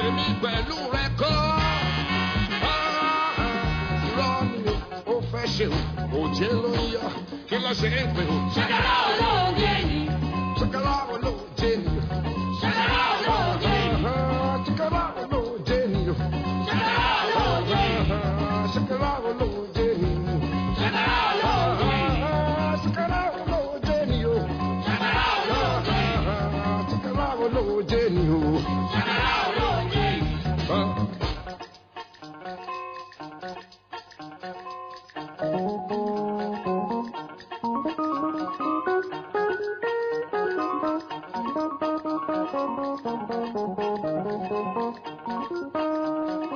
Èmi pẹ̀lú rẹ kọ́. Ah, irọ́ ni ó fẹ́ ṣe o, òjé ló ń yọ, kí ló ṣe é pé o. Ṣàkàrà olóòjé ni. Ṣàkàrà olóòjé Thank you.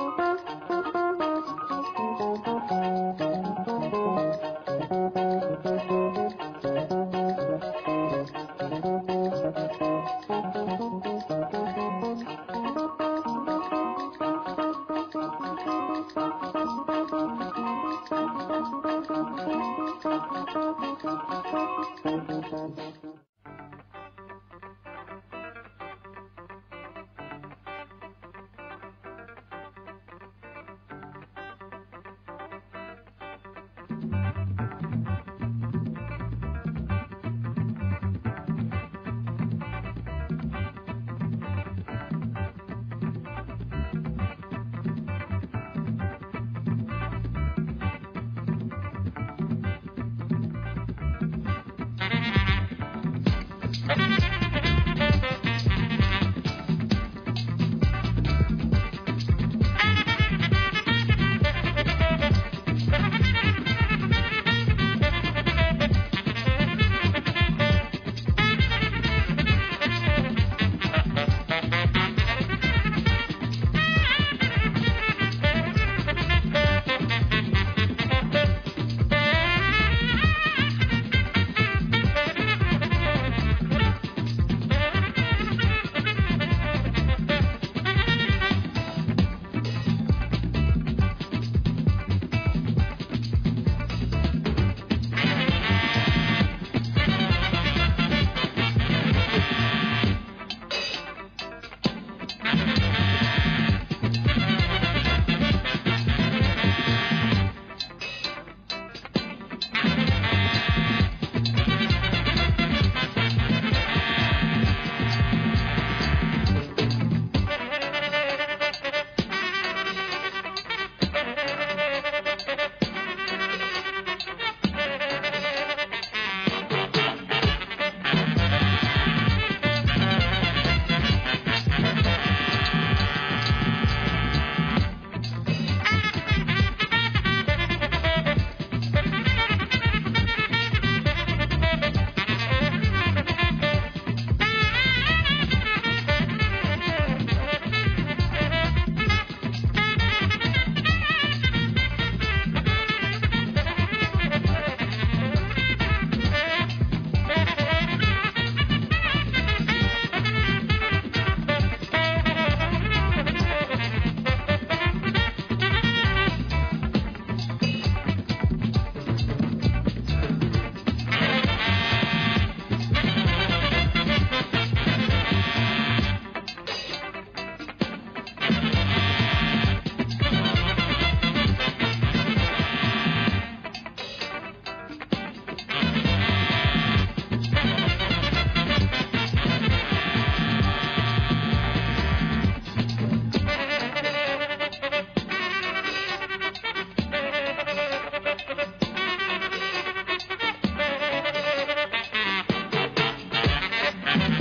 Thank you.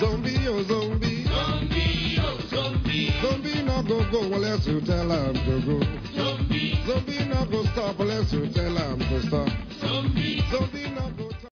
Zombie, oh, zombie. Zombie, oh, zombie. Zombie, no go go unless you tell him to go. Zombie. Zombie, no go stop unless you tell him to stop. Zombie. Zombie, no go.